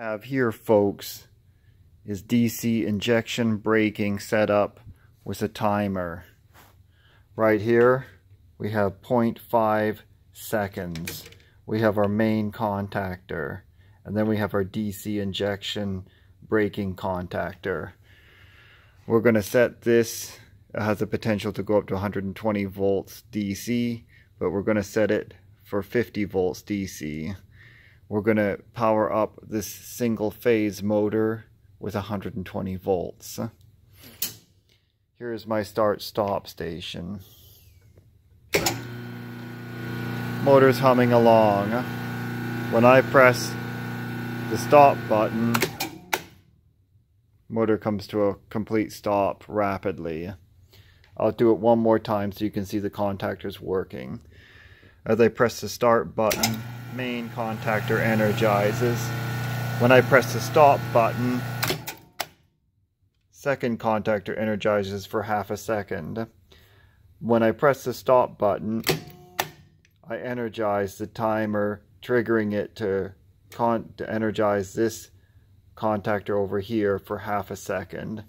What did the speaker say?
have here folks is DC injection braking set up with a timer. Right here we have 0.5 seconds. We have our main contactor and then we have our DC injection braking contactor. We're going to set this, it has the potential to go up to 120 volts DC, but we're going to set it for 50 volts DC. We're going to power up this single phase motor with 120 volts. Here's my start stop station. Motor's humming along. When I press the stop button, motor comes to a complete stop rapidly. I'll do it one more time so you can see the contactors working. As I press the start button, main contactor energizes. When I press the stop button, second contactor energizes for half a second. When I press the stop button, I energize the timer, triggering it to, to energize this contactor over here for half a second.